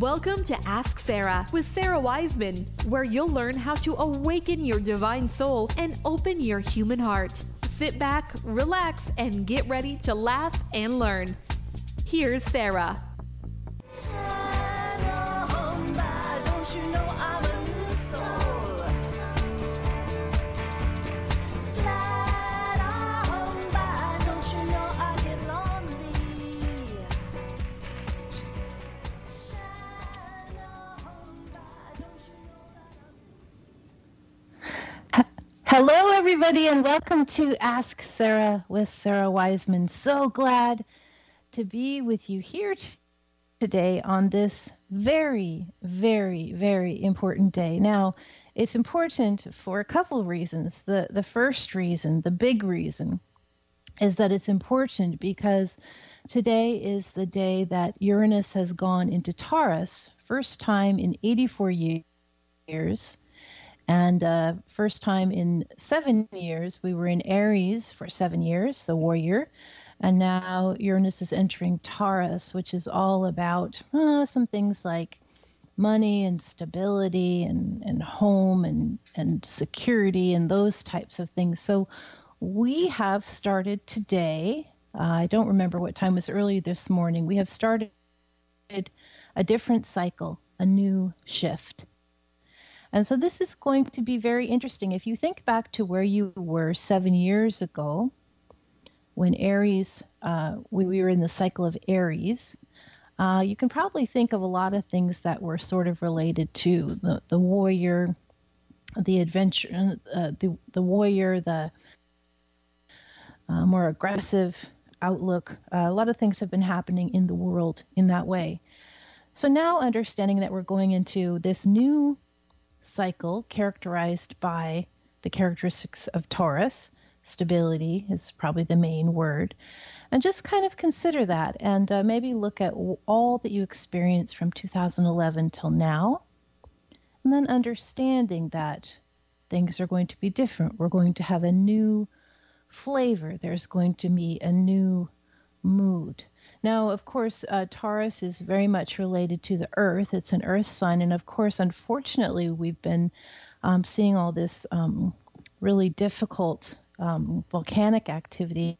Welcome to Ask Sara with Sara Wiseman, where you'll learn how to awaken your divine soul and open your human heart. Sit back, relax, and get ready to laugh and learn. Here's Sara. Hello, everybody, and welcome to Ask Sara with Sara Wiseman. So glad to be with you here t- today on this very, very, very important day. Now, it's important for a couple of reasons. The, the first reason, the big reason, is that it's important because today is the day that Uranus has gone into Taurus, first time in 84 years and uh, first time in seven years, we were in Aries for seven years, the warrior. And now Uranus is entering Taurus, which is all about uh, some things like money and stability and, and home and, and security and those types of things. So we have started today. Uh, I don't remember what time was early this morning. We have started a different cycle, a new shift. And so this is going to be very interesting. If you think back to where you were seven years ago, when Aries, uh, we, we were in the cycle of Aries, uh, you can probably think of a lot of things that were sort of related to the, the warrior, the adventure, uh, the, the warrior, the uh, more aggressive outlook. Uh, a lot of things have been happening in the world in that way. So now understanding that we're going into this new cycle characterized by the characteristics of Taurus. Stability is probably the main word. And just kind of consider that and uh, maybe look at all that you experienced from 2011 till now. And then understanding that things are going to be different. We're going to have a new flavor, there's going to be a new mood. Now, of course, uh, Taurus is very much related to the Earth. It's an Earth sign, and of course, unfortunately, we've been um, seeing all this um, really difficult um, volcanic activity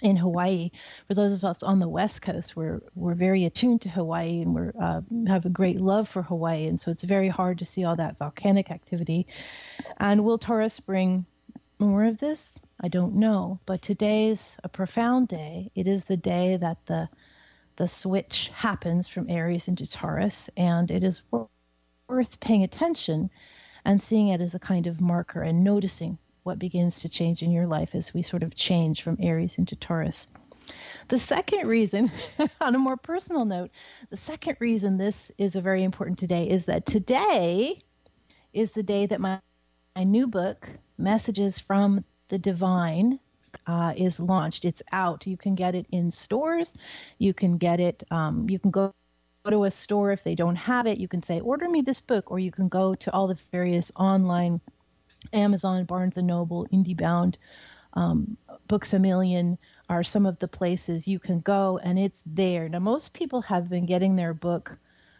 in Hawaii. For those of us on the West Coast, we're we're very attuned to Hawaii and we uh, have a great love for Hawaii, and so it's very hard to see all that volcanic activity. And will Taurus bring more of this? I don't know, but today's a profound day. It is the day that the the switch happens from Aries into Taurus, and it is worth paying attention and seeing it as a kind of marker and noticing what begins to change in your life as we sort of change from Aries into Taurus. The second reason, on a more personal note, the second reason this is a very important today is that today is the day that my, my new book, Messages from the Divine uh, is launched. It's out. You can get it in stores. You can get it. Um, you can go to a store if they don't have it. You can say, "Order me this book," or you can go to all the various online, Amazon, Barnes and Noble, IndieBound, um, Books a Million are some of the places you can go, and it's there. Now, most people have been getting their book.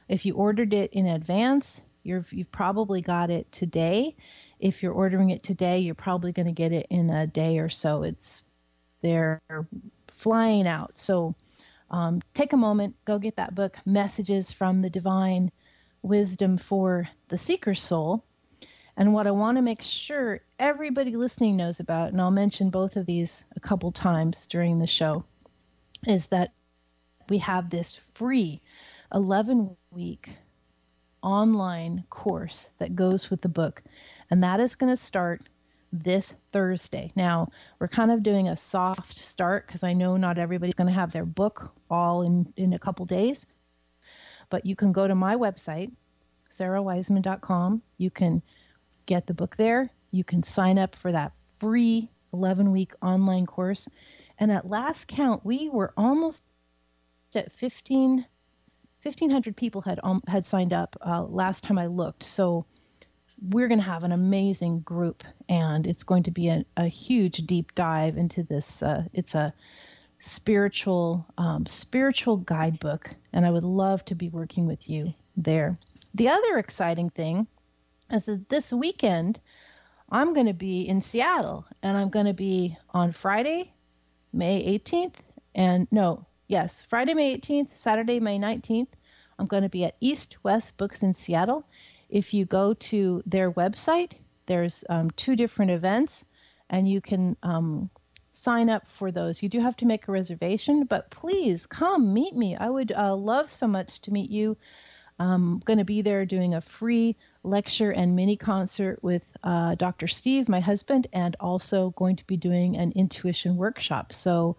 If you ordered it in advance, you've you've probably got it today if you're ordering it today, you're probably going to get it in a day or so. It's they're flying out. So um, take a moment, go get that book, Messages from the Divine Wisdom for the Seeker Soul. And what I want to make sure everybody listening knows about, and I'll mention both of these a couple times during the show, is that we have this free 11 week online course that goes with the book and that is going to start this Thursday. Now, we're kind of doing a soft start because I know not everybody's going to have their book all in, in a couple days. But you can go to my website, sarawiseman.com. You can get the book there. You can sign up for that free 11 week online course. And at last count, we were almost at 15, 1,500 people had um, had signed up uh, last time I looked. So we're going to have an amazing group, and it's going to be a, a huge deep dive into this. Uh, it's a spiritual um, spiritual guidebook, and I would love to be working with you there. The other exciting thing is that this weekend I'm going to be in Seattle, and I'm going to be on Friday, May 18th, and no, yes, Friday, May 18th, Saturday, May 19th. I'm going to be at East West Books in Seattle. If you go to their website, there's um, two different events, and you can um, sign up for those. You do have to make a reservation, but please come meet me. I would uh, love so much to meet you. I'm going to be there doing a free lecture and mini concert with uh, Dr. Steve, my husband, and also going to be doing an intuition workshop. So,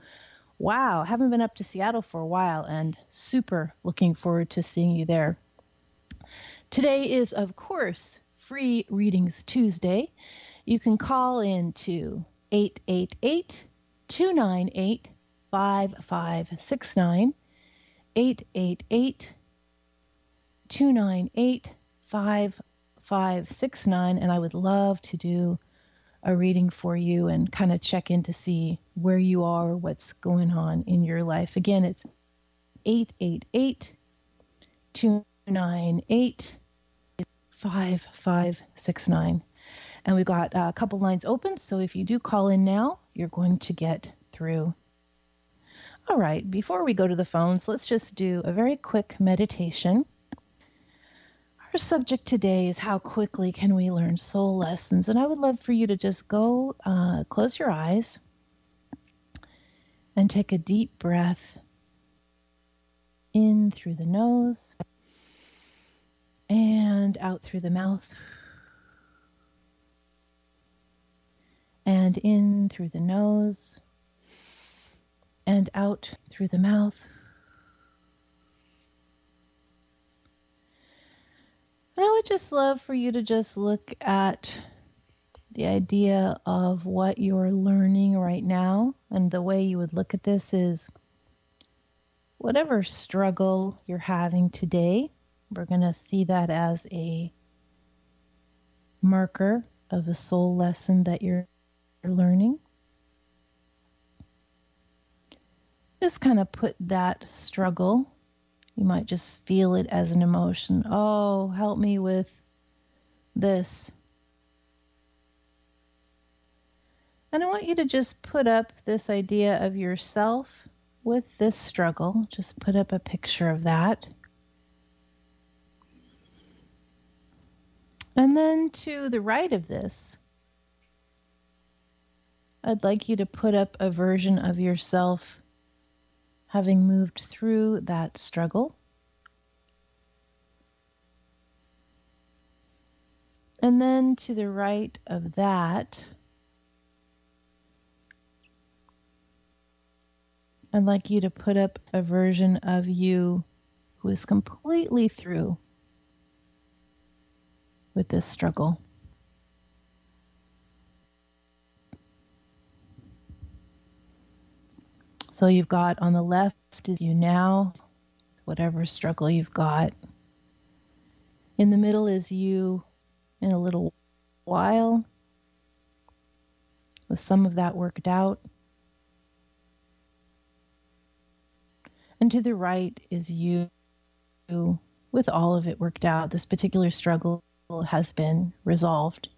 wow, haven't been up to Seattle for a while and super looking forward to seeing you there. Today is, of course, Free Readings Tuesday. You can call in to 888 298 5569. 888 298 5569. And I would love to do a reading for you and kind of check in to see where you are, what's going on in your life. Again, it's 888 298 5569. And we've got a couple lines open, so if you do call in now, you're going to get through. All right, before we go to the phones, let's just do a very quick meditation. Our subject today is how quickly can we learn soul lessons, and I would love for you to just go uh, close your eyes and take a deep breath in through the nose and out through the mouth. And in through the nose and out through the mouth. And I would just love for you to just look at the idea of what you're learning right now. And the way you would look at this is whatever struggle you're having today, we're going to see that as a marker of the soul lesson that you're learning. Just kind of put that struggle. You might just feel it as an emotion. Oh, help me with this. And I want you to just put up this idea of yourself with this struggle. Just put up a picture of that. And then to the right of this, I'd like you to put up a version of yourself having moved through that struggle. And then to the right of that, I'd like you to put up a version of you who is completely through with this struggle. So you've got on the left is you now, whatever struggle you've got. In the middle is you in a little while, with some of that worked out. And to the right is you with all of it worked out. This particular struggle has been resolved.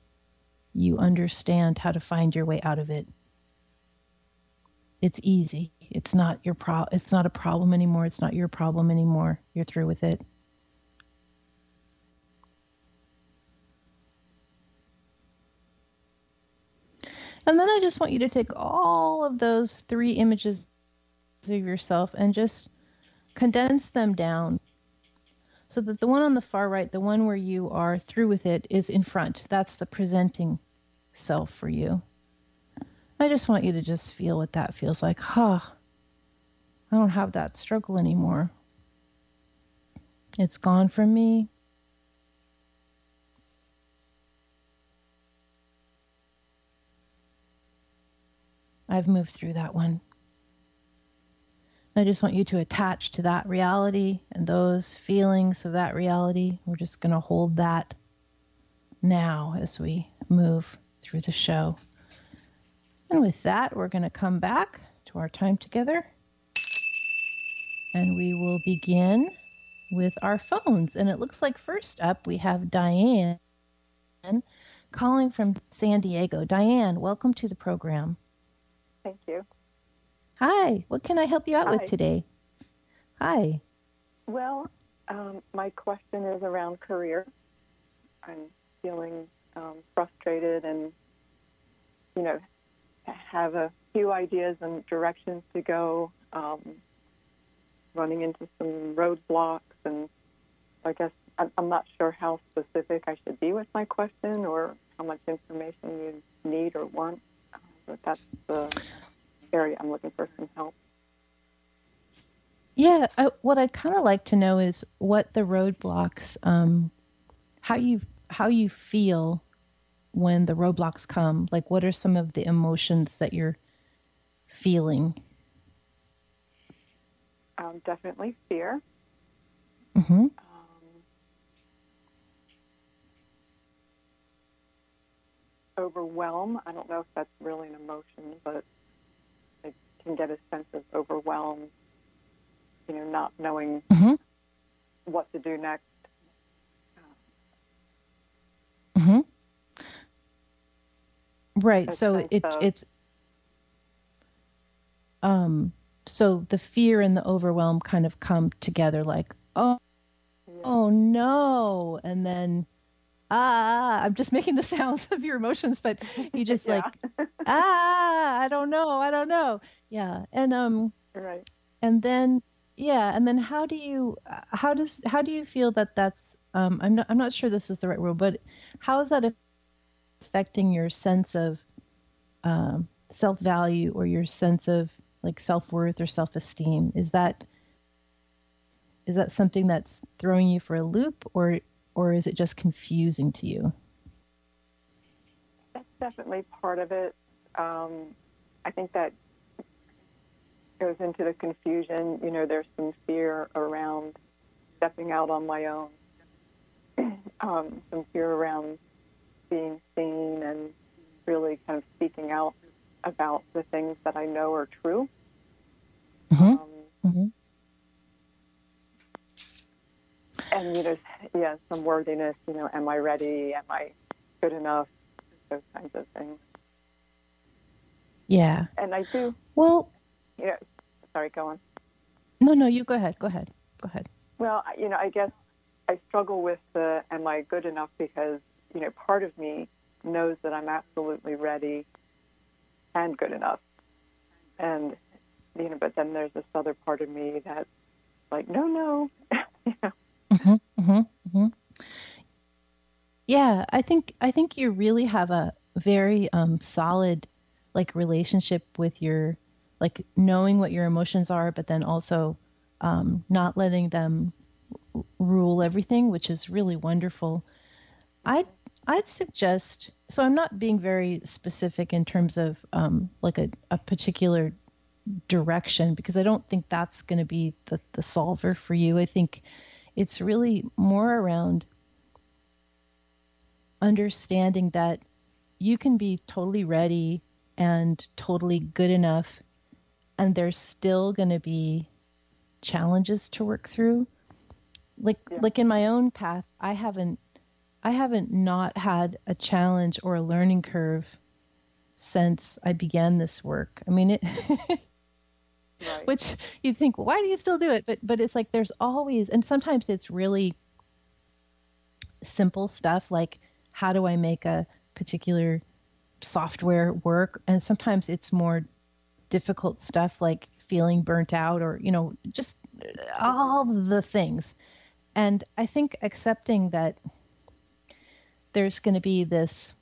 You understand how to find your way out of it. It's easy. It's not your pro it's not a problem anymore. It's not your problem anymore. You're through with it. And then I just want you to take all of those three images of yourself and just condense them down so that the one on the far right, the one where you are through with it, is in front. That's the presenting self for you. I just want you to just feel what that feels like. Huh. I don't have that struggle anymore. It's gone from me. I've moved through that one. I just want you to attach to that reality and those feelings of that reality. We're just going to hold that now as we move through the show. And with that, we're going to come back to our time together. And we will begin with our phones. And it looks like first up we have Diane calling from San Diego. Diane, welcome to the program. Thank you. Hi, what can I help you out Hi. with today? Hi. Well, um, my question is around career. I'm feeling um, frustrated and, you know, have a few ideas and directions to go, um, running into some roadblocks. And I guess I'm, not sure how specific I should be with my question or how much information you need or want. But that's the area I'm looking for some help. Yeah, I, what I'd kind of like to know is what the roadblocks, um, how you how you feel when the roadblocks come. Like, what are some of the emotions that you're feeling? Um, definitely fear. hmm um, overwhelm. I don't know if that's really an emotion, but can get a sense of overwhelm. You know, not knowing hmm what to do next. hmm Right. So it of- it's um so the fear and the overwhelm kind of come together like, oh Yeah. oh no and then ah i'm just making the sounds of your emotions but you just Yeah. like ah i don't know i don't know yeah and um right. and then yeah and then how do you how does how do you feel that that's um i'm not i'm not sure this is the right word but how is that affecting your sense of um self-value or your sense of like self-worth or self-esteem is that is that something that's throwing you for a loop or or is it just confusing to you That's definitely part of it. Um, I think that goes into the confusion. You know, there's some fear around stepping out on my own, um, some fear around being seen and really kind of speaking out about the things that I know are true. mm-hmm. Um, Mm-hmm. And, you know, yeah, some worthiness, you know, am I ready? Am I good enough? Those kinds of things. yeah And I do, well you know, sorry, go on. no no you go ahead go ahead go ahead Well, you know, I guess I struggle with the am I good enough because, you know, part of me knows that I'm absolutely ready and good enough. And, you know, but then there's this other part of me that's like, no, no. you know, hmm hmm hmm Yeah, I think I think you really have a very um, solid like relationship with your like knowing what your emotions are, but then also um, not letting them r- rule everything, which is really wonderful. I'd I'd suggest so I'm not being very specific in terms of um, like a, a particular direction because I don't think that's going to be the, the solver for you. I think it's really more around understanding that you can be totally ready and totally good enough and there's still going to be challenges to work through like Yeah. like in my own path i haven't i haven't not had a challenge or a learning curve since i began this work i mean it right. which you think why do you still do it? But but it's like there's always and sometimes it's really simple stuff like how do i make a particular software work? And sometimes it's more difficult stuff like feeling burnt out or you know just all the things. And i think accepting that there's going to be this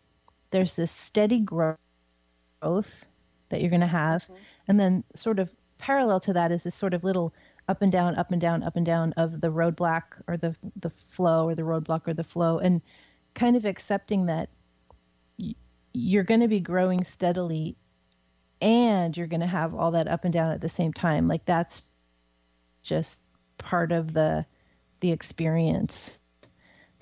there's this steady growth that you're going to have mm-hmm. and then sort of parallel to that is this sort of little up and down up and down up and down of the roadblock or the the flow or the roadblock or the flow and kind of accepting that y- you're going to be growing steadily and you're going to have all that up and down at the same time like that's just part of the the experience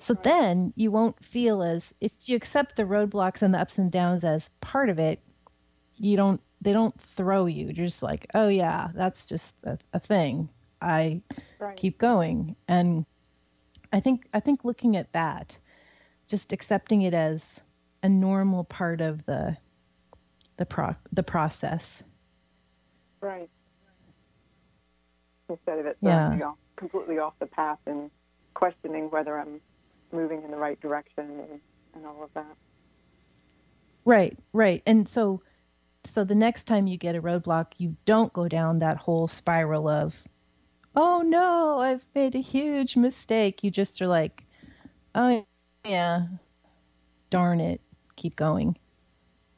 so Right. then you won't feel as if you accept the roadblocks and the ups and downs as part of it you don't they don't throw you. You're just like, oh yeah, that's just a, a thing. I right. keep going, and I think I think looking at that, just accepting it as a normal part of the the pro the process. Right. Instead of it yeah. know, completely off the path and questioning whether I'm moving in the right direction and, and all of that. Right, right. And so so the next time you get a roadblock, you don't go down that whole spiral of, oh no, I've made a huge mistake. You just are like, oh yeah, darn it, keep going.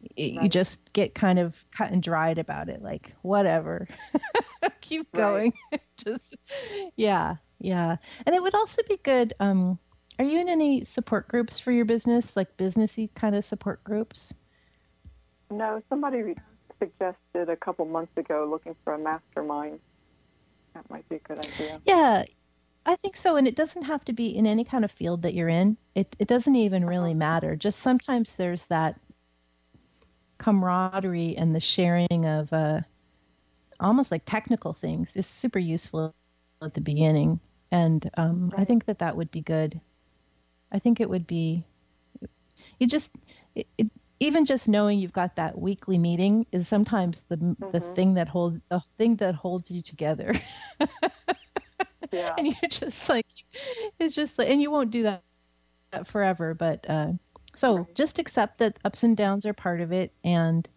Right. You just get kind of cut and dried about it, like whatever, keep going. Just yeah, yeah. And it would also be good. Um, are you in any support groups for your business, like businessy kind of support groups? No, somebody suggested a couple months ago looking for a mastermind. That might be a good idea. Yeah, I think so. And it doesn't have to be in any kind of field that you're in. It it doesn't even really uh-huh. matter. Just sometimes there's that camaraderie and the sharing of uh, almost like technical things is super useful at the beginning. And um, right. I think that that would be good. I think it would be. You just it, it, even just knowing you've got that weekly meeting is sometimes the mm-hmm. the thing that holds the thing that holds you together. yeah. And you're just like it's just like and you won't do that, forever, but uh, so right. just accept that ups and downs are part of it and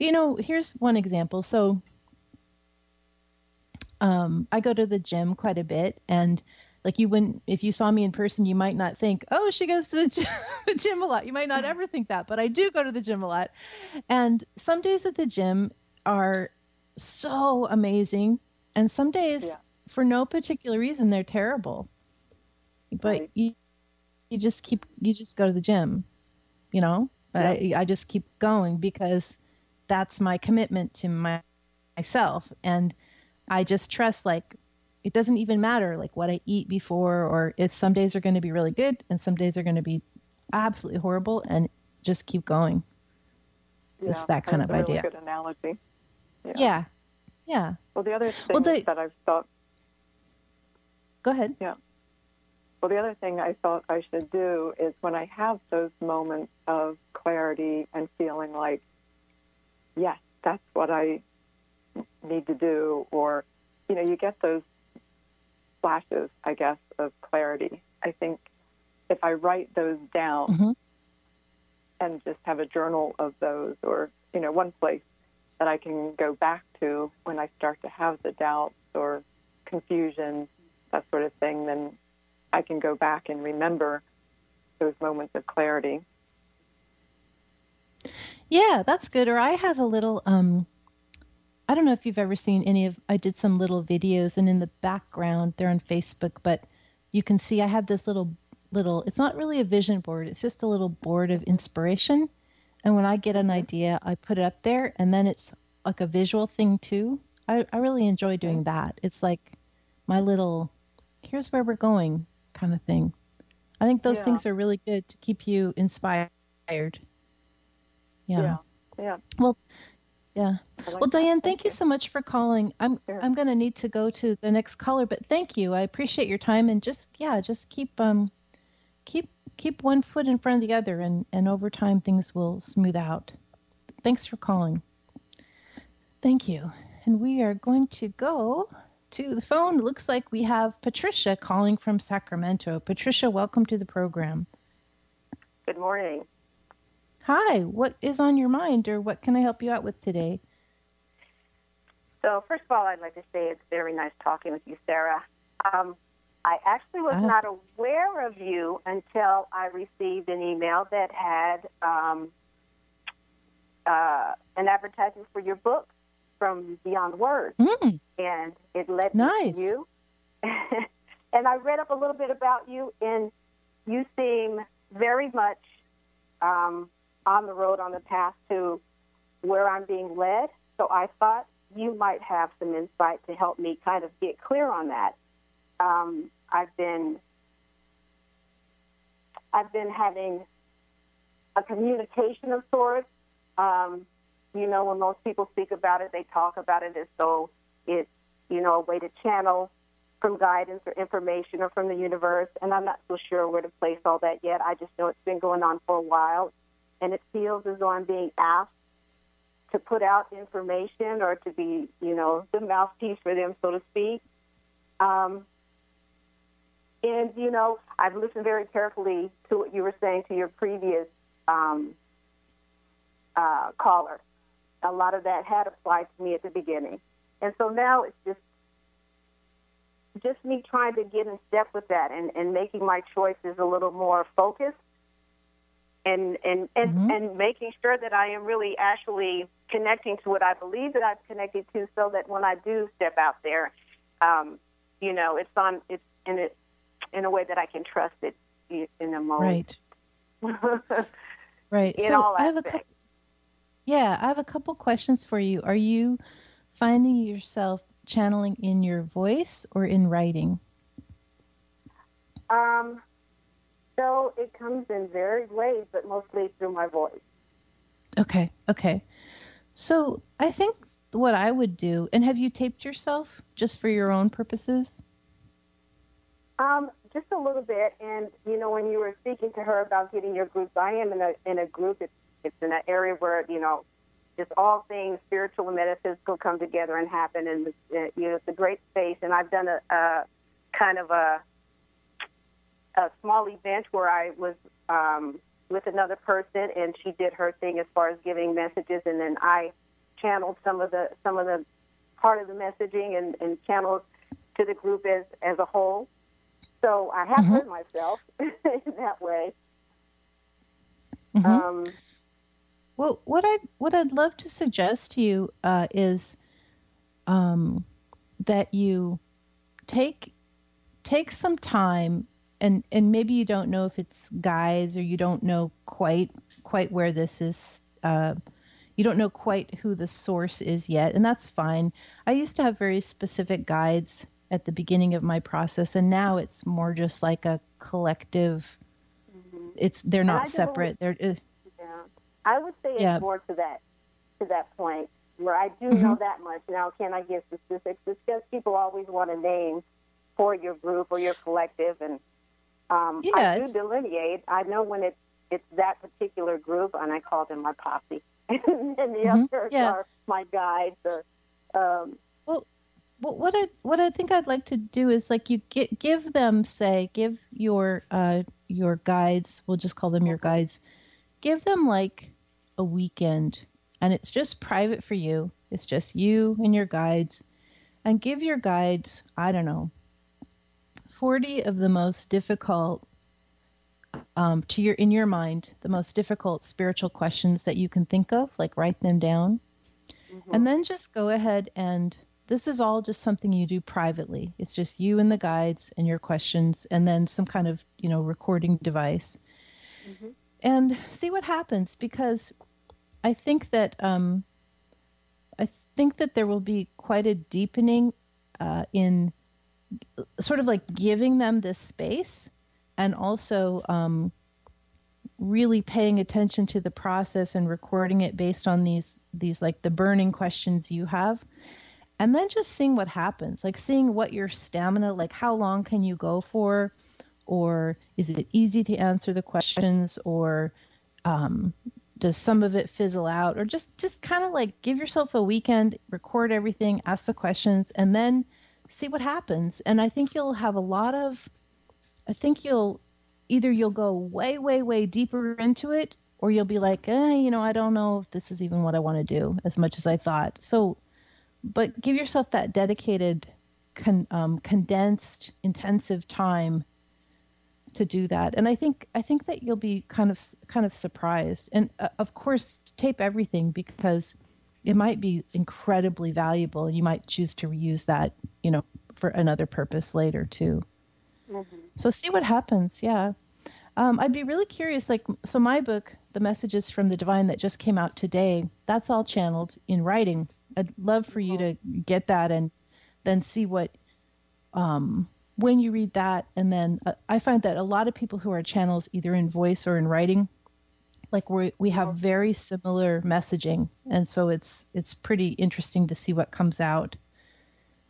you know, here's one example. So um, I go to the gym quite a bit and like you wouldn't if you saw me in person you might not think oh she goes to the gym, the gym a lot you might not mm-hmm. ever think that but i do go to the gym a lot and some days at the gym are so amazing and some days yeah. for no particular reason they're terrible but right. you you just keep you just go to the gym you know yeah. I, I just keep going because that's my commitment to my, myself and i just trust like it doesn't even matter like what I eat before or if some days are going to be really good and some days are going to be absolutely horrible and just keep going. Yeah, just that kind of really idea. Good analogy. Yeah. yeah. yeah. Well, the other thing well, the, that I've thought. Go ahead. Yeah. Well, the other thing I thought I should do is when I have those moments of clarity and feeling like, yes, that's what I need to do, or, you know, you get those flashes, I guess, of clarity. I think if I write those down mm-hmm. and just have a journal of those, or you know, one place that I can go back to when I start to have the doubts or confusion, that sort of thing, then I can go back and remember those moments of clarity. Yeah, that's good. Or I have a little um, I don't know if you've ever seen any of I did some little videos and in the background they're on Facebook, but you can see I have this little little it's not really a vision board, it's just a little board of inspiration. And when I get an mm-hmm. idea, I put it up there and then it's like a visual thing too. I, I really enjoy doing mm-hmm. that. It's like my little here's where we're going kind of thing. I think those yeah. things are really good to keep you inspired. Yeah. Yeah. yeah. Well, yeah. Like well, Diane, thank, thank you. you. so much for calling. I'm sure. I'm going to need to go to the next caller, but thank you. I appreciate your time and just yeah, just keep um keep keep one foot in front of the other and and over time things will smooth out. Thanks for calling. Thank you. And we are going to go to the phone. It looks like we have Patricia calling from Sacramento. Patricia, welcome to the program. Good morning. Hi, what is on your mind or what can I help you out with today? So, first of all, I'd like to say it's very nice talking with you, Sara. Um, I actually was uh, not aware of you until I received an email that had um, uh, an advertisement for your book from Beyond Words, mm, and it led nice. me to you. and I read up a little bit about you, and you seem very much um, on the road, on the path to where I'm being led. So I thought you might have some insight to help me kind of get clear on that. Um, I've been I've been having a communication of sorts, um, you know, when most people speak about it, they talk about it as though it's, you know, a way to channel from guidance or information or from the universe. And I'm not so sure where to place all that yet. I just know it's been going on for a while. And it feels as though I'm being asked to put out information or to be, you know, the mouthpiece for them, so to speak. Um, and, you know, I've listened very carefully to what you were saying to your previous um, uh, caller. A lot of that had applied to me at the beginning. And so now it's just just me trying to get in step with that and, and making my choices a little more focused and and and, mm-hmm. and making sure that I am really actually connecting to what I believe that I've connected to so that when I do step out there, um, you know, it's on it's in it in a way that I can trust it in a moment. Right. right. in so I have a couple, yeah, I have a couple questions for you. Are you finding yourself channeling in your voice or in writing? Um, so it comes in varied ways, but mostly through my voice. Okay, okay. So I think what I would do, and have you taped yourself just for your own purposes? Um, just a little bit. And you know, when you were speaking to her about getting your groups, I am in a in a group. It's it's in an area where you know, just all things spiritual and metaphysical come together and happen. And uh, you know, it's a great space. And I've done a, a kind of a a small event where I was um, with another person, and she did her thing as far as giving messages, and then I channeled some of the some of the part of the messaging and, and channeled to the group as as a whole. So I have mm-hmm. heard myself in that way. Mm-hmm. Um, well, what I what I'd love to suggest to you uh, is um, that you take take some time and and maybe you don't know if it's guides or you don't know quite quite where this is uh, you don't know quite who the source is yet and that's fine. I used to have very specific guides at the beginning of my process and now it's more just like a collective mm-hmm. it's they're not separate they're uh, yeah. I would say it's more to that to that point where i do mm-hmm. know that much. Now can i give specifics? It's just people always want a name for your group or your collective and um, I do delineate. I know when it's it's that particular group, and I call them my posse, and the mm-hmm. others yeah. are my guides. Or um, well, what I what I think I'd like to do is like you get give them say give your uh your guides. We'll just call them your guides. Give them like a weekend, and it's just private for you. It's just you and your guides, and give your guides I don't know 40 of the most difficult um, to your in your mind the most difficult spiritual questions that you can think of like write them down mm-hmm. and then just go ahead and this is all just something you do privately it's just you and the guides and your questions and then some kind of you know recording device mm-hmm. and see what happens because i think that um, i think that there will be quite a deepening uh, in sort of like giving them this space and also um, really paying attention to the process and recording it based on these these like the burning questions you have. And then just seeing what happens like seeing what your stamina like how long can you go for? Or is it easy to answer the questions? Or um, does some of it fizzle out? Or just just kind of like give yourself a weekend record everything ask the questions and then see what happens. And I think you'll have a lot of, I think you'll either you'll go way, way, way deeper into it, or you'll be like, eh, you know, I don't know if this is even what I want to do as much as I thought. So, but give yourself that dedicated, con, um, condensed, intensive time to do that. And I think I think that you'll be kind of kind of surprised. And uh, of course, tape everything because it might be incredibly valuable. And you might choose to reuse that, you know, for another purpose later too. Mm-hmm. So see what happens. Yeah. Um, I'd be really curious. Like, so my book, The Messages from the Divine, that just came out today, that's all channeled in writing. I'd love for you to get that and then see what, um, when you read that. And then uh, I find that a lot of people who are channels, either in voice or in writing, Like we we have very similar messaging, and so it's it's pretty interesting to see what comes out.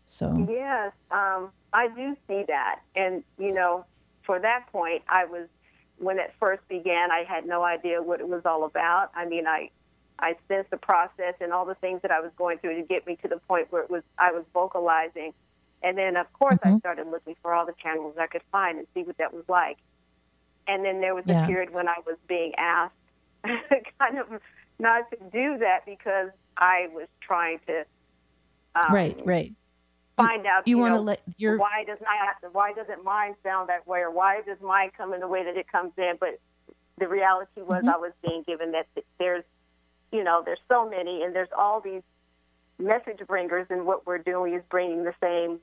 So Yes, um, I do see that. And, you know, for that point, I was, when it first began, I had no idea what it was all about. I mean, I, I sensed the process and all the things that I was going through to get me to the point where it was, I was vocalizing. And then, of course, I Mhm. started looking for all the channels I could find and see what that was like. And then there was Yeah. a period when I was being asked kind of not to do that because I was trying to um, right, right. find out You, you want to let your why does not why doesn't mine sound that way or why does mine come in the way that it comes in but the reality was Mhm. i was being given that there's you know there's so many and there's all these message bringers and what we're doing is bringing the same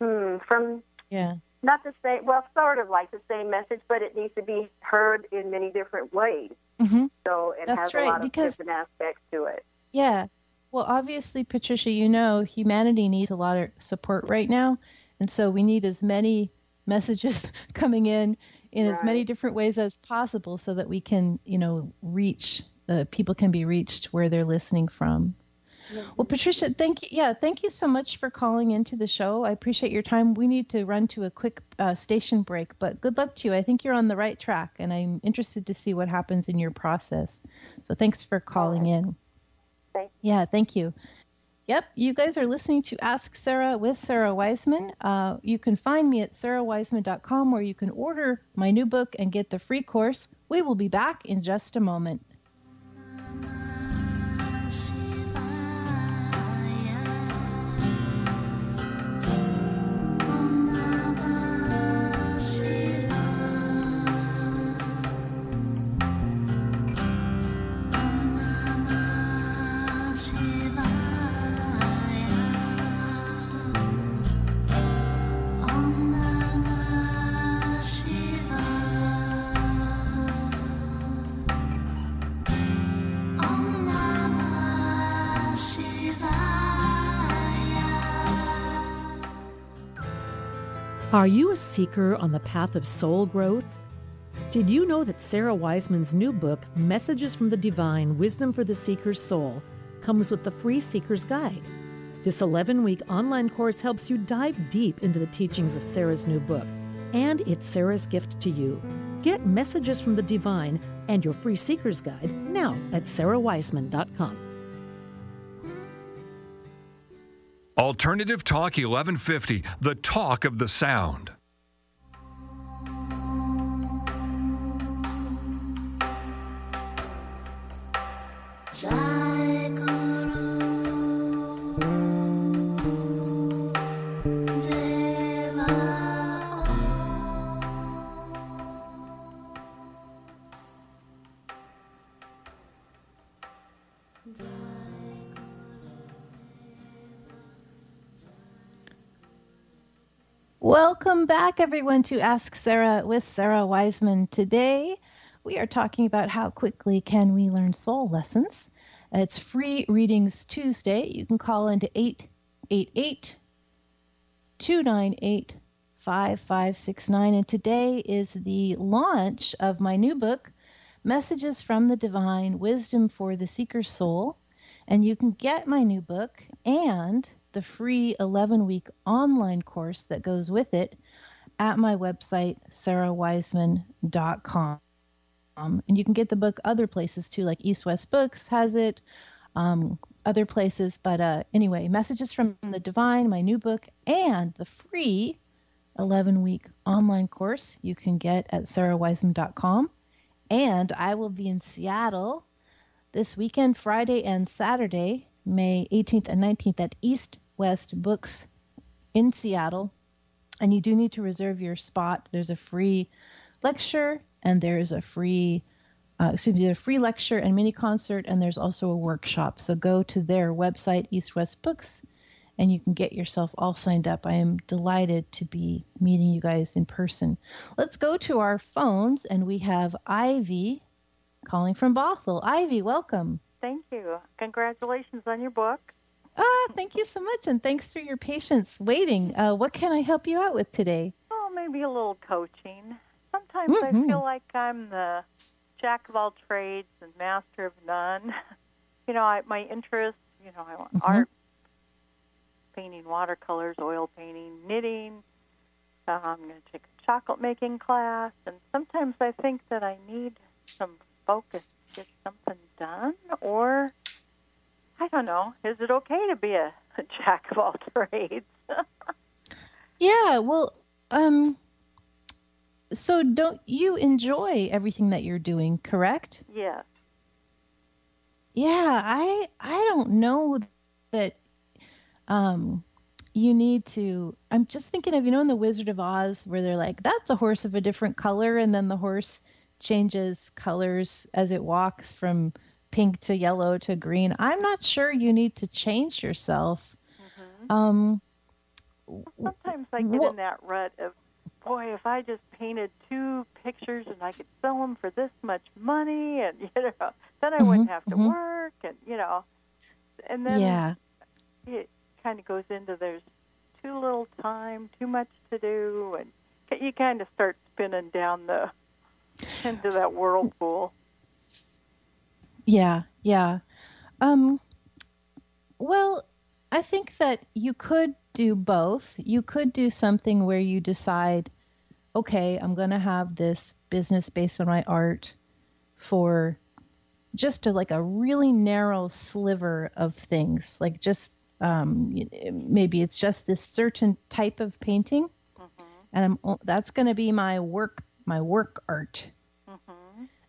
hmm, from yeah. not the same well sort of like the same message but it needs to be heard in many different ways hmm so it That's has right, a lot of because- different aspects to it Yeah. Well, obviously, Patricia, you know, humanity needs a lot of support right now. And so we need as many messages coming in in as many different ways as possible so that we can, you know, reach, uh, people can be reached where they're listening from. Well, Patricia, thank you. Yeah, thank you so much for calling into the show. I appreciate your time. We need to run to a quick uh, station break, but good luck to you. I think you're on the right track, and I'm interested to see what happens in your process. So thanks for calling in. Thank Yeah, thank you. Yep, you guys are listening to Ask Sara with Sara Wiseman. Uh, you can find me at sarawiseman.com where you can order my new book and get the free course. We will be back in just a moment. Are you a seeker on the path of soul growth? Did you know that Sara Wiseman's new book, Messages from the Divine Wisdom for the Seeker's Soul, comes with the free Seeker's Guide? This 11 week online course helps you dive deep into the teachings of Sara's new book, and it's Sara's gift to you. Get Messages from the Divine and your free Seeker's Guide now at sarawiseman.com. Alternative Talk 1150, the talk of the sound. Welcome back, everyone, to Ask Sara with Sara Wiseman. Today, we are talking about how quickly can we learn soul lessons. It's free readings Tuesday. You can call into 888 298 5569. And today is the launch of my new book, Messages from the Divine Wisdom for the Seeker Soul. And you can get my new book and the free 11 week online course that goes with it at my website, sarawiseman.com. Um, and you can get the book other places too, like East West Books has it, um, other places. But uh, anyway, Messages from the Divine, my new book, and the free 11 week online course you can get at sarawiseman.com. And I will be in Seattle this weekend, Friday and Saturday, May 18th and 19th at East West Books in Seattle. And you do need to reserve your spot. There's a free lecture and there's a free uh, excuse me, a free lecture and mini concert, and there's also a workshop. So go to their website, East West Books, and you can get yourself all signed up. I am delighted to be meeting you guys in person. Let's go to our phones, and we have Ivy calling from Bothell. Ivy, welcome. Thank you. Congratulations on your book. Ah, thank you so much, and thanks for your patience waiting. Uh, what can I help you out with today? Oh, maybe a little coaching. Sometimes Mhm. I feel like I'm the jack of all trades and master of none. you know, I, my interests. you know, I want Mhm. art, painting watercolors, oil painting, knitting. Uh, I'm going to take a chocolate making class, and sometimes I think that I need some focus get something done, or I don't know. Is it okay to be a, a jack of all trades? Yeah, well, um, so don't you enjoy everything that you're doing, correct? Yeah. Yeah, I I don't know that um you need to I'm just thinking of you know in the Wizard of Oz where they're like that's a horse of a different color and then the horse changes colors as it walks from pink to yellow to green. I'm not sure you need to change yourself. Um Sometimes I get Well- in that rut of, boy, if I just painted two pictures and I could sell them for this much money, and you know, then I wouldn't Mhm, have to mhm. work, and you know, and then yeah. it kind of goes into there's too little time, too much to do, and you kind of start spinning down the into that whirlpool. Yeah, yeah. Um, well, I think that you could do both. You could do something where you decide, okay, I'm going to have this business based on my art for just a, like a really narrow sliver of things, like just um, maybe it's just this certain type of painting, and I'm that's going to be my work, my work art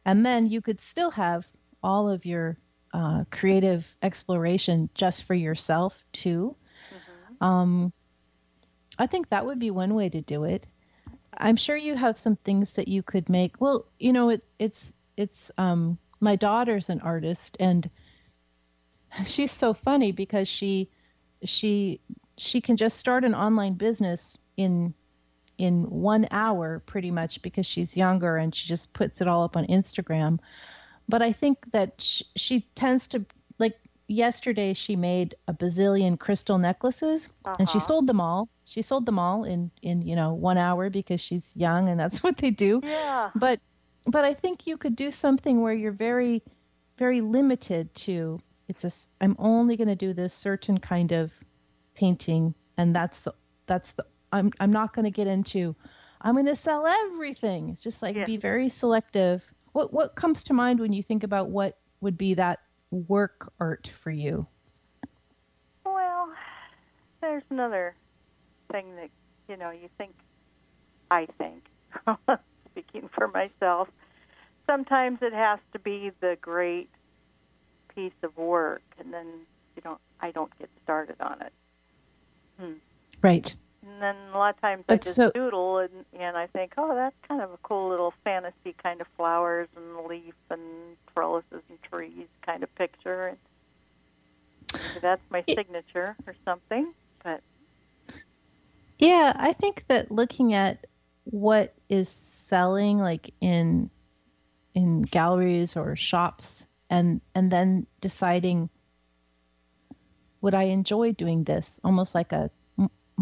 and then you could still have all of your uh, creative exploration just for yourself too. Um, I think that would be one way to do it. I'm sure you have some things that you could make. Well, you know, it, it's it's um, my daughter's an artist, and she's so funny because she she she can just start an online business in in one hour pretty much because she's younger and she just puts it all up on Instagram. But I think that sh- she tends to like yesterday she made a bazillion crystal necklaces and she Uh-huh. sold them all. She sold them all in in you know 1 hour because she's young and that's what they do. Yeah. But but I think you could do something where you're very very limited to it's a I'm only going to do this certain kind of painting and that's the that's the I'm I'm not going to get into I'm going to sell everything. It's just like Yeah. be very selective. What what comes to mind when you think about what would be that work art for you? Well, there's another thing that you know you think. I think, speaking for myself, sometimes it has to be the great piece of work, and then you don't. I don't get started on it. Hmm. Right. And then a lot of times I But just so- doodle and and I think, oh, that's kind of a cool little fantasy kind of flowers and leaf and trellises and trees kind of picture. And that's my It- signature or something. But Yeah, I think that looking at what is selling like in in galleries or shops and and then deciding would I enjoy doing this almost like a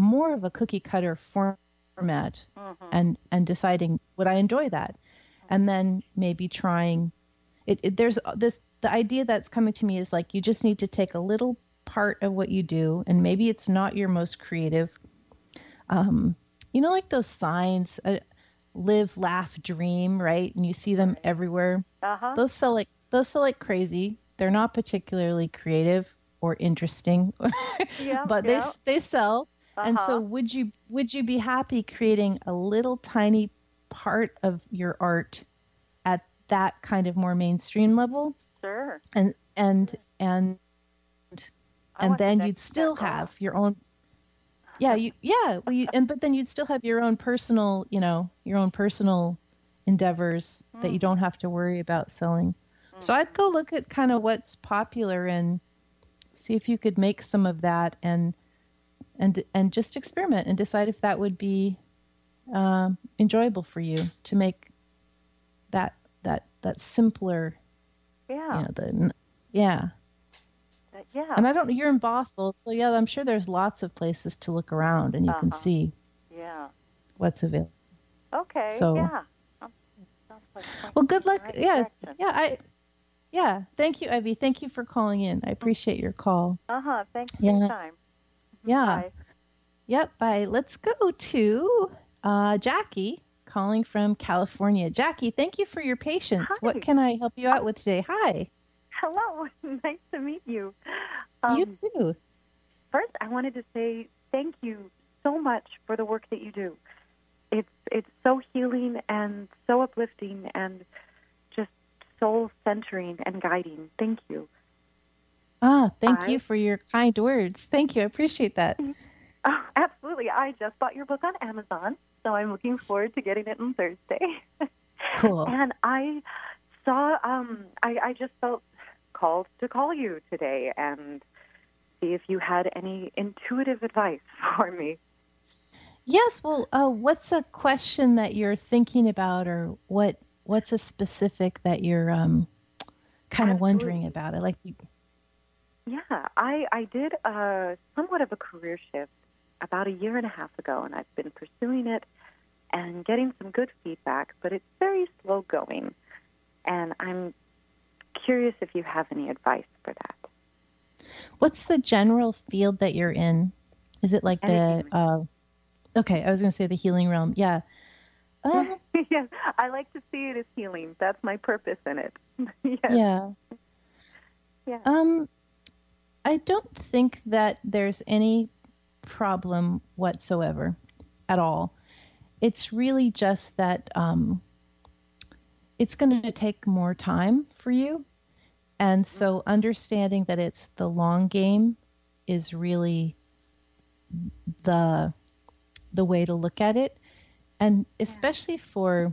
more of a cookie cutter format and and deciding would I enjoy that and then maybe trying it, it there's this the idea that's coming to me is like you just need to take a little part of what you do and maybe it's not your most creative um, you know, like those signs, uh, live, laugh, dream, right? And you see them everywhere. uh huh. Those sell like those sell like crazy. They're not particularly creative or interesting, Yeah, but yeah. they they sell. And so, Uh-huh. would you would you be happy creating a little tiny part of your art at that kind of more mainstream level, Sure. and and and and then you'd still have your own yeah you yeah well you, and but then you'd still have your own personal you know your own personal endeavors that you don't have to worry about selling. So i'd go look at kind of what's popular and see if you could make some of that and and and just experiment and decide if that would be um, enjoyable for you to make that that that simpler Yeah. you know the yeah yeah. and I don't. Know, you're in Bothell, so yeah, I'm sure there's lots of places to look around, and you can Uh-huh. see yeah. what's available. Okay. So- yeah. Like Well, good luck. right Yeah, direction. yeah. I, yeah. Thank you, Ivy. Thank you for calling in. I appreciate your call. Uh huh. Thanks for your time. Yeah. Bye. Yep. Bye. Let's go to uh, Jackie calling from California. Jackie, thank you for your patience. Hi. What can I help you out with today? Hi. Hello, nice to meet you. you Um, too. first, I wanted to say thank you so much for the work that you do. It's it's so healing and so uplifting and just soul centering and guiding. Thank you. Ah, thank I- you for your kind words. Thank you. I appreciate that. Oh, absolutely. I just bought your book on Amazon, so I'm looking forward to getting it on Thursday. Cool. And I saw, um, I, I just felt called to call you today and see if you had any intuitive advice for me. Yes. Well, uh, what's a question that you're thinking about, or what what's a specific that you're um, kind of wondering about? I like to. Yeah, I, I did uh, somewhat of a career shift about a year and a half ago, and I've been pursuing it and getting some good feedback, but it's very slow going. And I'm curious if you have any advice for that. What's the general field that you're in? Is it like the? Uh, okay, I was going to say the healing realm. Yeah. Um, yeah, I like to see it as healing. That's my purpose in it. yes. Yeah. Yeah. Um, I don't think that there's any problem whatsoever at all. It's really just that um, it's going to take more time for you. And so understanding that it's the long game is really the the way to look at it. And especially for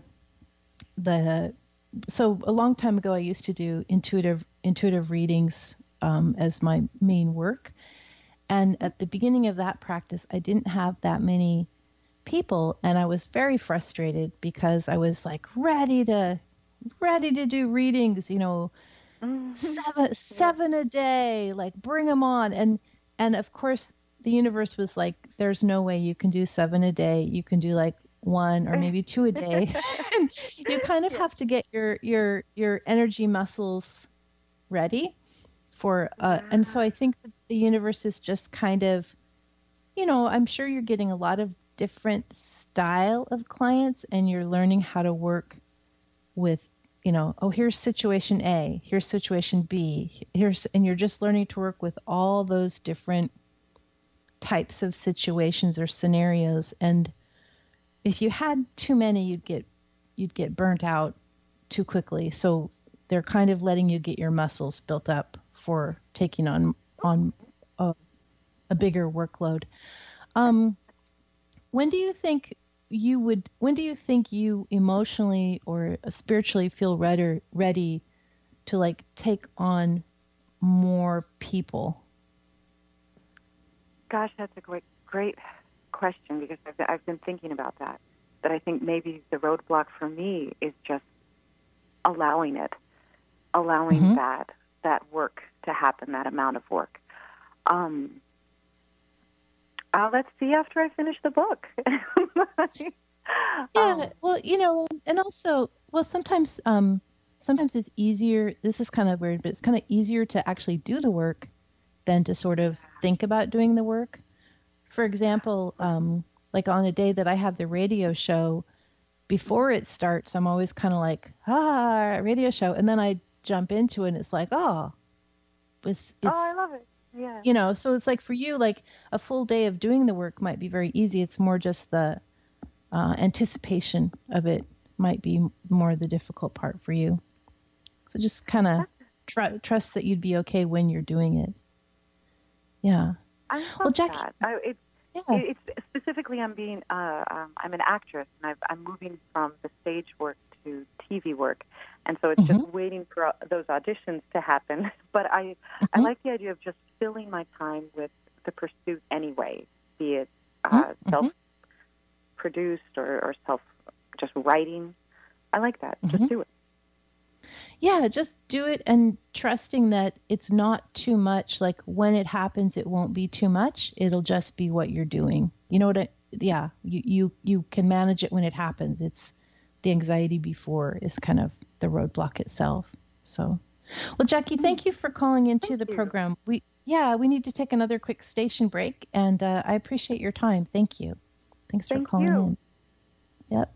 the so a long time ago I used to do intuitive intuitive readings um, as my main work. And at the beginning of that practice, I didn't have that many people, and I was very frustrated because I was like ready to ready to do readings, you know, seven seven a day, like bring them on. And and of course, the universe was like, there's no way you can do seven a day. You can do like one or maybe two a day. you kind of have to get your your your energy muscles ready for uh and so I think that the universe is just kind of you know, I'm sure you're getting a lot of different style of clients and you're learning how to work with you know, oh here's situation A, here's situation B, here's and you're just learning to work with all those different types of situations or scenarios. And if you had too many you'd get you'd get burnt out too quickly. So they're kind of letting you get your muscles built up for taking on on a, a bigger workload um when do you think you would when do you think you emotionally or spiritually feel ready ready to like take on more people Gosh, that's a great, great question because I've, I've been thinking about that. That I think maybe the roadblock for me is just allowing it, allowing Mhm. that that work to happen, that amount of work. Um, uh, let's see after I finish the book. Yeah, Um, well, you know, and also, well, sometimes, um, sometimes it's easier. This is kind of weird, but it's kind of easier to actually do the work than to sort of think about doing the work. For example, um, like on a day that I have the radio show, before it starts, I'm always kind of like, ah, radio show, and then I jump into it, and it's like, oh, it's, it's oh, I love it. Yeah. you know so it's like for you like a full day of doing the work might be very easy. It's more just the uh, anticipation of it might be more the difficult part for you. So just kind of tr- trust that you'd be okay when you're doing it. Yeah. I love Well, Jackie- that. I, it's yeah. It- It's specifically I'm being uh, um, I'm an actress and I've, I'm moving from the stage work to TV work, and so it's Mm-hmm. just waiting for those auditions to happen. But I I Mhm. like the idea of just filling my time with the pursuit anyway, be it uh, Mhm. self produced or, or self just writing. I like that. Just do it. yeah just do it and trusting that it's not too much like when it happens it won't be too much it'll just be what you're doing you know what I, yeah you you you can manage it when it happens it's the anxiety before is kind of the roadblock itself. So, well, Jackie, thank you for calling into Thank the you. program. We yeah, we need to take another quick station break, and uh, I appreciate your time. Thank you. Thanks for calling you. in. Yep.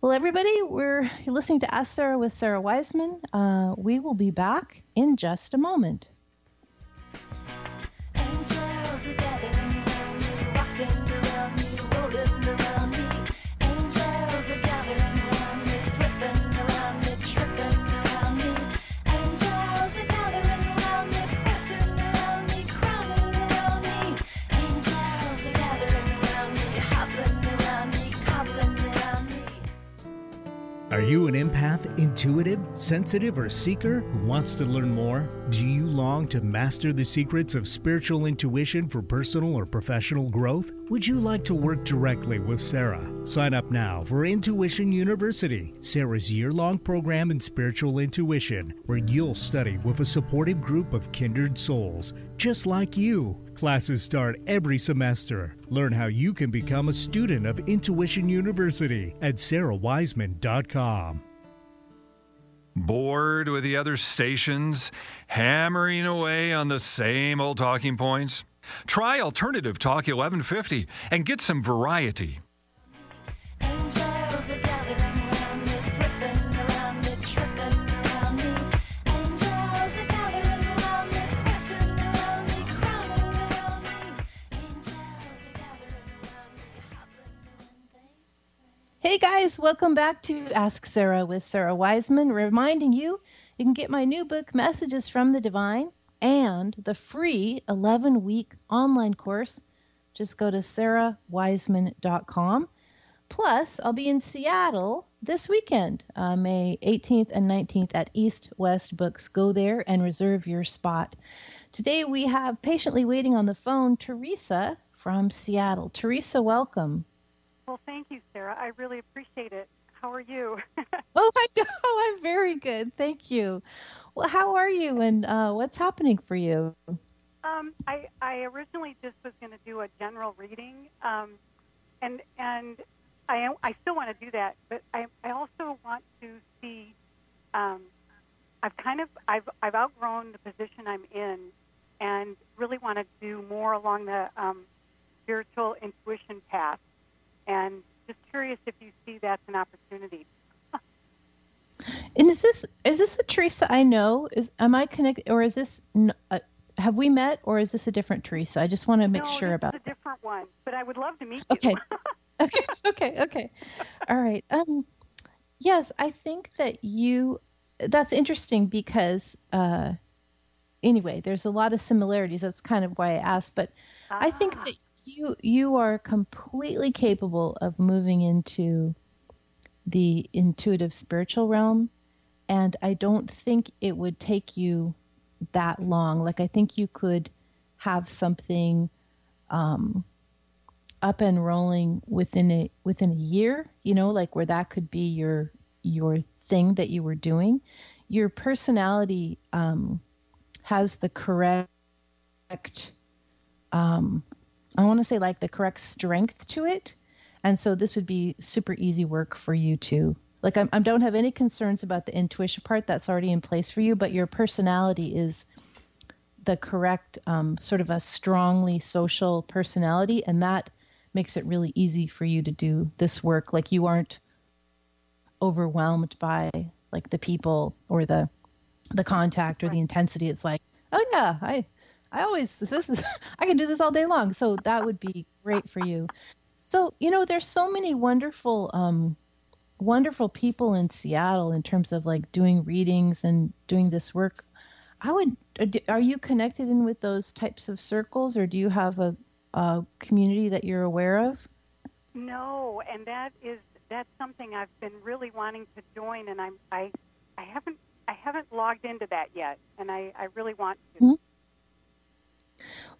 Well, everybody, we're listening to Ask Sara with Sara Wiseman. Uh, we will be back in just a moment. Angels are gathering around me, rocking you an empath, intuitive, sensitive, or seeker who wants to learn more? Do you long to master the secrets of spiritual intuition for personal or professional growth? Would you like to work directly with Sara? Sign up now for Intuition University, Sara's year long program in spiritual intuition, where you'll study with a supportive group of kindred souls just like you. Classes start every semester. Learn how you can become a student of Intuition University at sarawiseman.com. Bored with the other stations, hammering away on the same old talking points? Try Alternative Talk 1150 and get some variety. Angels Hey guys, welcome back to Ask Sara with Sara Wiseman. Reminding you, you can get my new book, Messages from the Divine, and the free 11 week online course. Just go to sarawiseman.com. Plus, I'll be in Seattle this weekend, uh, May 18th and 19th at East West Books. Go there and reserve your spot. Today we have patiently waiting on the phone Teresa from Seattle. Teresa, welcome. Well, thank you, Sara. I really appreciate it. How are you? Oh, I know. I'm very good. Thank you. Well, how are you and uh, what's happening for you? um, I, I originally just was going to do a general reading, um, and and I I still want to do that, but I, I also want to see. Um, I've kind of I've I've outgrown the position I'm in, and really want to do more along the um, spiritual intuition path, and just curious if you see that's an opportunity. And is this is this the Teresa I know? Is am I connected or is this uh, have we met or is this a different Teresa? I just want to make no, sure about a different one, but I would love to meet Okay. you. okay okay okay all right um yes i think that you that's interesting because uh anyway there's a lot of similarities that's kind of why i asked but i think Ah. that you you are completely capable of moving into the intuitive spiritual realm and i don't think it would take you that long. Like i think you could have something um up and rolling within a within a year you know like where that could be your your thing that you were doing. Your personality um has the correct um i want to say like the correct strength to it. And so this would be super easy work for you to like I'm, i don't have any concerns about the intuition part that's already in place for you but your personality is the correct um, sort of a strongly social personality and that makes it really easy for you to do this work. Like you aren't overwhelmed by like the people or the the contact or the intensity. It's like oh yeah i i always this is i can do this all day long so that would be great for you so you know there's so many wonderful um wonderful people in seattle in terms of like doing readings and doing this work i would are you connected in with those types of circles or do you have a, a community that you're aware of No, and that is that's something I've been really wanting to join, and I'm I I haven't I haven't logged into that yet, and I I really want to. Mhm.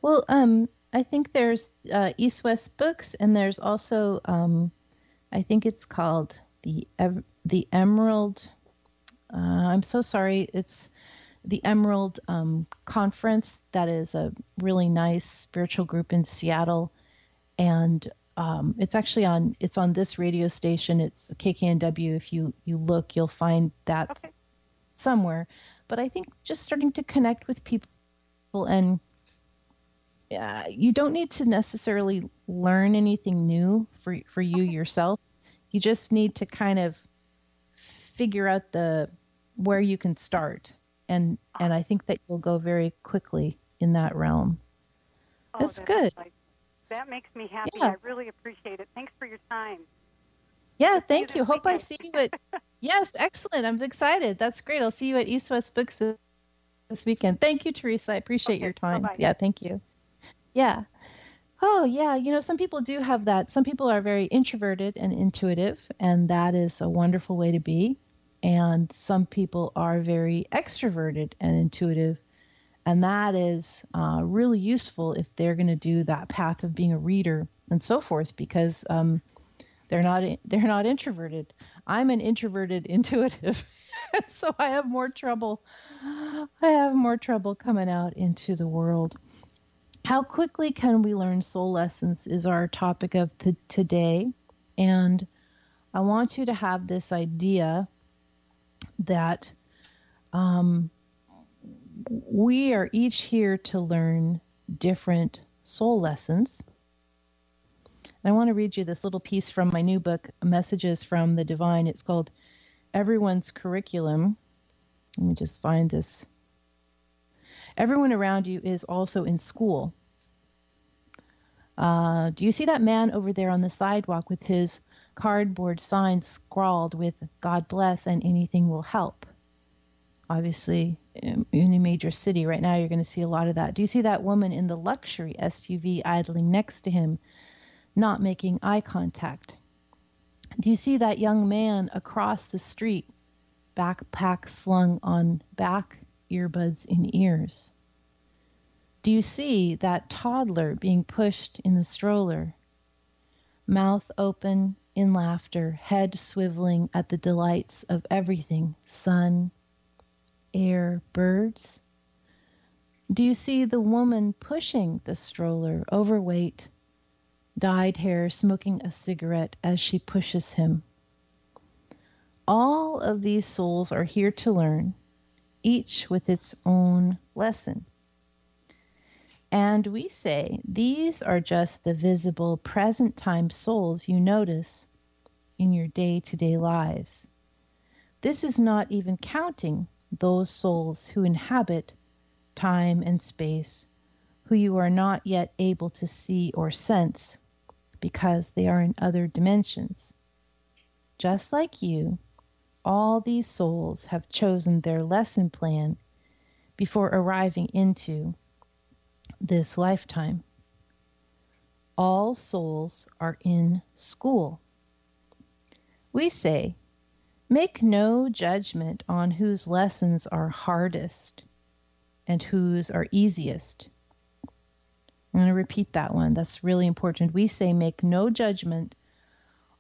Well, um, I think there's uh, East West Books, and there's also um, I think it's called the Ev- the Emerald. Uh, I'm so sorry. It's the Emerald um, Conference. That is a really nice spiritual group in Seattle, and um, it's actually on it's on this radio station. It's KKNW. If you you look, you'll find that Okay. somewhere. But I think just starting to connect with people and uh, you don't need to necessarily learn anything new for for you yourself. You just need to kind of figure out the where you can start, and and I think that you'll go very quickly in that realm. Oh, That's that good. like- that makes me happy. Yeah. I really appreciate it. Thanks for your time. Yeah, thank you. Hope I see you at. yes, excellent. I'm excited. That's great. I'll see you at East West Books this, this weekend. Thank you, Teresa. I appreciate Okay, your time. bye-bye. Yeah, thank you. Yeah. Oh, yeah. You know, some people do have that. Some people are very introverted and intuitive, and that is a wonderful way to be. And some people are very extroverted and intuitive, and that is uh, really useful if they're going to do that path of being a reader and so forth, because um, they're not they're not introverted. I'm an introverted intuitive, so I have more trouble. I have more trouble coming out into the world. How quickly can we learn soul lessons is our topic of t- today, and I want you to have this idea that um, we are each here to learn different soul lessons. And I want to read you this little piece from my new book, Messages from the Divine. It's called Everyone's Curriculum. Let me just find this. Everyone around you is also in school. Uh, do you see that man over there on the sidewalk with his cardboard sign scrawled with God bless and anything will help? Obviously, in in a major city right now, you're going to see a lot of that. Do you see that woman in the luxury SUV idling next to him, not making eye contact? Do you see that young man across the street, backpack slung on back, earbuds in ears? Do you see that toddler being pushed in the stroller, mouth open in laughter, head swiveling at the delights of everything sun, air, birds? Do you see the woman pushing the stroller, overweight, dyed hair, smoking a cigarette as she pushes him? All of these souls are here to learn, each with its own lesson. And we say these are just the visible present time souls you notice in your day to day lives. This is not even counting those souls who inhabit time and space, who you are not yet able to see or sense because they are in other dimensions. Just like you, all these souls have chosen their lesson plan before arriving into this lifetime. All souls are in school. We say, make no judgment on whose lessons are hardest and whose are easiest. I'm going to repeat that one. That's really important. We say, make no judgment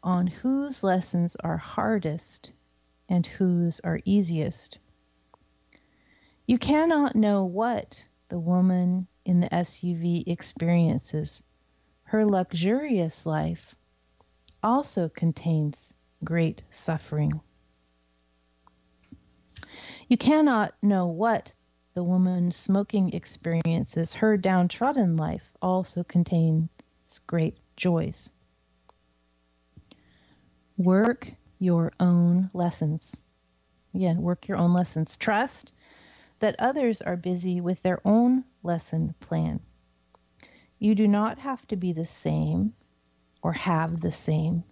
on whose lessons are hardest and whose are easiest. You cannot know what the woman in the SUV experiences. Her luxurious life also contains great suffering. You cannot know what the woman smoking experiences. Her downtrodden life also contains great joys. Work your own lessons. Again, work your own lessons. Trust that others are busy with their own lesson plan. You do not have to be the same or have the same.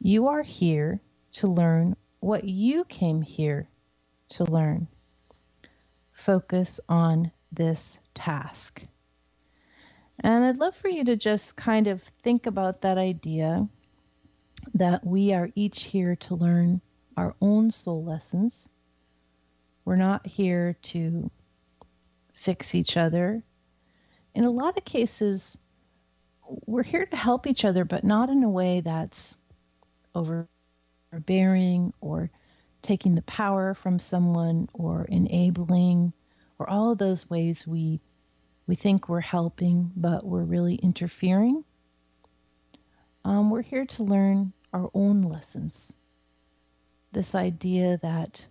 You are here to learn what you came here to learn. Focus on this task. And I'd love for you to just kind of think about that idea that we are each here to learn our own soul lessons. We're not here to fix each other. In a lot of cases, we're here to help each other, but not in a way that's overbearing or taking the power from someone or enabling or all of those ways we we think we're helping but we're really interfering um, we're here to learn our own lessons. This idea that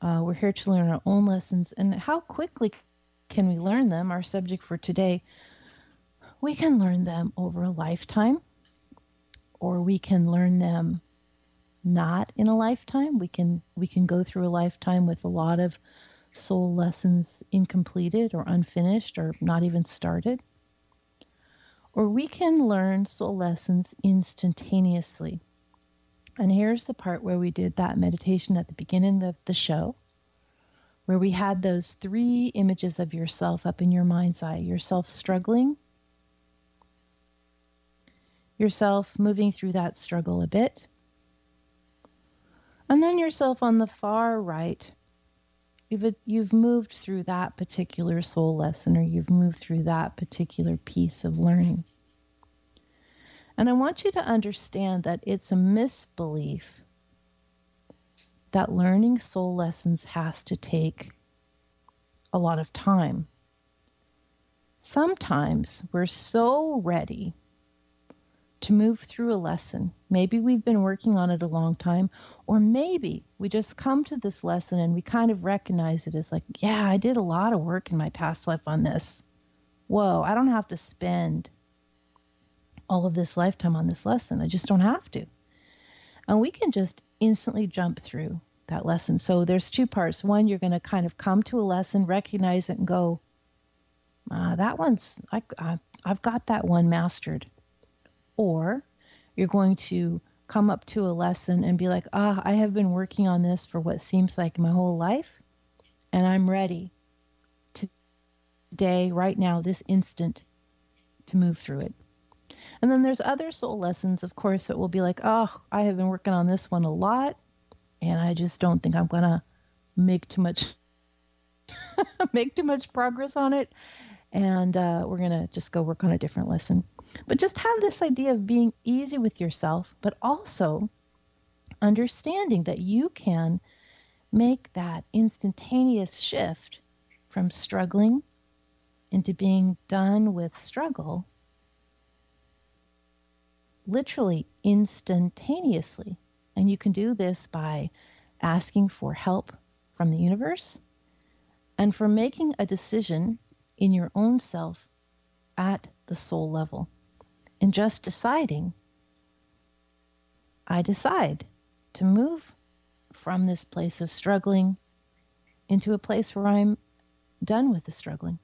uh, we're here to learn our own lessons and how quickly can we learn them? Our subject for today, we can learn them over a lifetime, or we can learn them not in a lifetime. We can we can go through a lifetime with a lot of soul lessons incompleted or unfinished or not even started. Or we can learn soul lessons instantaneously. And here's the part where we did that meditation at the beginning of the show, where we had those three images of yourself up in your mind's eye yourself struggling, yourself moving through that struggle a bit, and then yourself on the far right. You've, you've moved through that particular soul lesson or you've moved through that particular piece of learning. And I want you to understand that it's a misbelief that learning soul lessons has to take a lot of time. Sometimes we're so ready to move through a lesson. Maybe we've been working on it a long time, or maybe we just come to this lesson and we kind of recognize it as like, yeah, I did a lot of work in my past life on this. Whoa, I don't have to spend all of this lifetime on this lesson. I just don't have to. And we can just instantly jump through that lesson. So there's two parts. One, you're going to kind of come to a lesson, recognize it, and go, uh, that one's, I, I, I've got that one mastered or you're going to come up to a lesson and be like, ah, I have been working on this for what seems like my whole life, and I'm ready today, right now, this instant, to move through it. And then there's other soul lessons, of course, that will be like, oh, I have been working on this one a lot, and I just don't think I'm gonna make too much make too much progress on it, and uh, we're gonna just go work on a different lesson. But just have this idea of being easy with yourself, but also understanding that you can make that instantaneous shift from struggling into being done with struggle literally instantaneously. And you can do this by asking for help from the universe and for making a decision in your own self at the soul level and just deciding, I decide to move from this place of struggling into a place where I'm done with the struggling.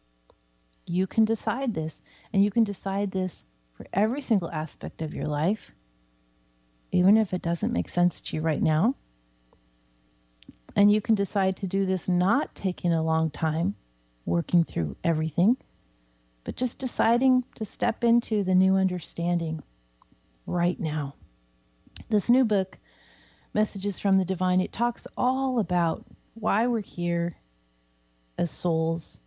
You can decide this, and you can decide this for every single aspect of your life, even if it doesn't make sense to you right now. And you can decide to do this not taking a long time, working through everything, but just deciding to step into the new understanding right now. This new book, Messages from the Divine, it talks all about why we're here as souls,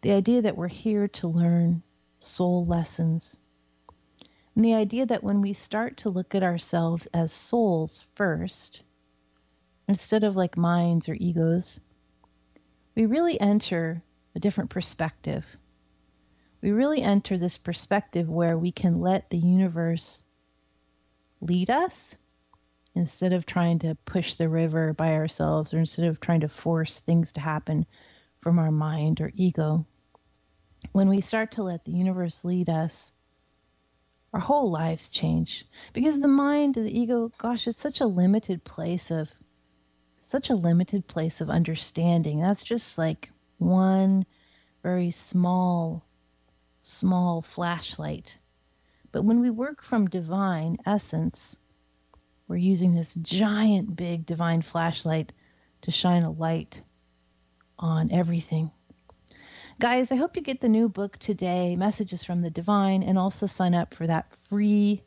the idea that we're here to learn soul lessons, and the idea that when we start to look at ourselves as souls first, instead of like minds or egos, we really enter a different perspective we really enter this perspective where we can let the universe lead us instead of trying to push the river by ourselves or instead of trying to force things to happen from our mind or ego. When we start to let the universe lead us, our whole lives change because the mind, the ego, gosh, it's such a limited place of such a limited place of understanding. That's just like one very small small flashlight. But when we work from divine essence, we're using this giant big divine flashlight to shine a light on everything. Guys, I hope you get the new book today, Messages from the Divine, and also sign up for that free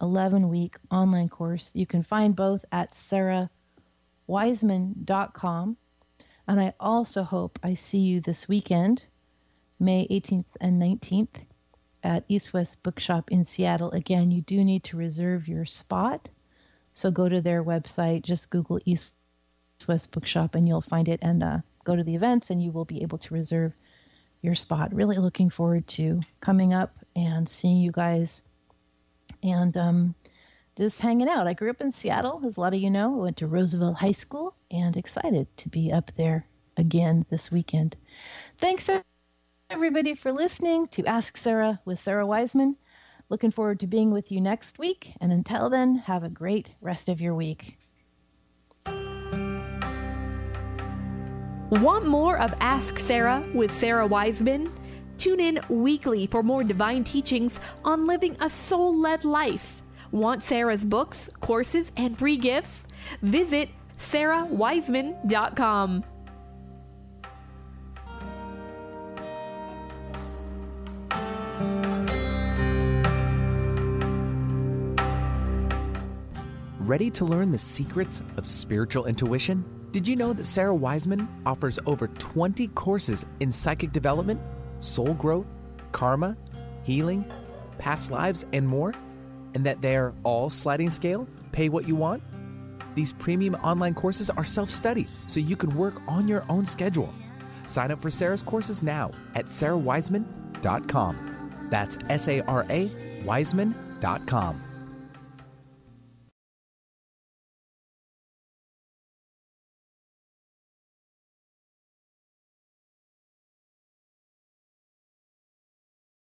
11 week online course. You can find both at sarawiseman.com. And I also hope I see you this weekend May 18th and 19th at East West Bookshop in Seattle. Again, you do need to reserve your spot. So go to their website, just Google East West Bookshop, and you'll find it. And uh, go to the events, and you will be able to reserve your spot. Really looking forward to coming up and seeing you guys and um, just hanging out. I grew up in Seattle, as a lot of you know. I went to Roosevelt High School and excited to be up there again this weekend. Thanks, everybody, for listening to Ask Sara with Sara Wiseman. Looking forward to being with you next week. And until then, have a great rest of your week. Want more of Ask Sara with Sara Wiseman? Tune in weekly for more divine teachings on living a soul led life. Want Sara's books, courses, and free gifts? Visit sarawiseman.com. Ready to learn the secrets of spiritual intuition? Did you know that Sara Wiseman offers over 20 courses in psychic development, soul growth, karma, healing, past lives, and more? And that they're all sliding scale? Pay what you want? These premium online courses are self study, so you can work on your own schedule. Sign up for Sara's courses now at sarawiseman.com. That's S A R A Wiseman.com.